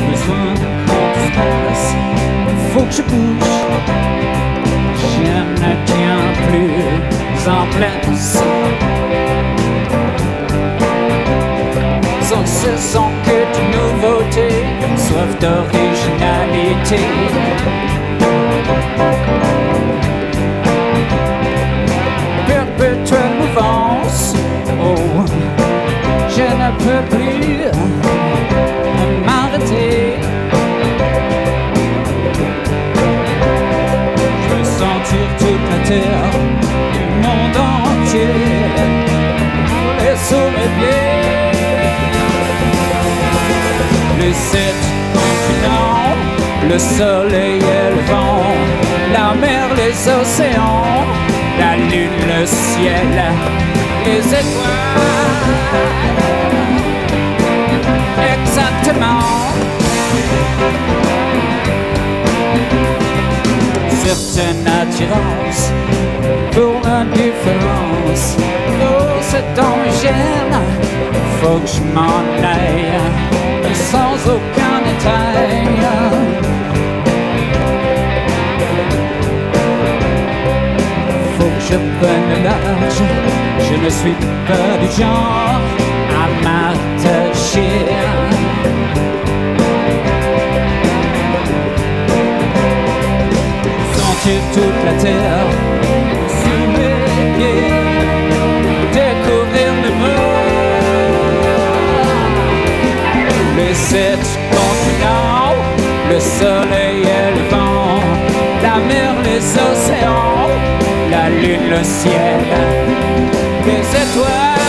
besoin de espace. Faut que je bouge, je ne tiens plus en place. Ce sont que de nouveauté, soif d'originalité. Perpétuelle mouvance, oh, je ne peux plus toute la terre, du monde entier, et sous mes pieds. Les sept continents, le soleil et le vent, la mer, les océans, la lune, le ciel, les étoiles. Exactement. Certaine attirance pour l'indifférence. Oh, cet temps me gêne, faut que je m'en aille sans aucun détail. Faut que je prenne le large, je ne suis pas du genre à m'attacher. Terre. Sous mes pieds, découvrir monde. Les sept continents, le soleil et le vent, la mer, les océans, la lune, le ciel, les étoiles.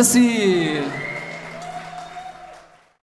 Lance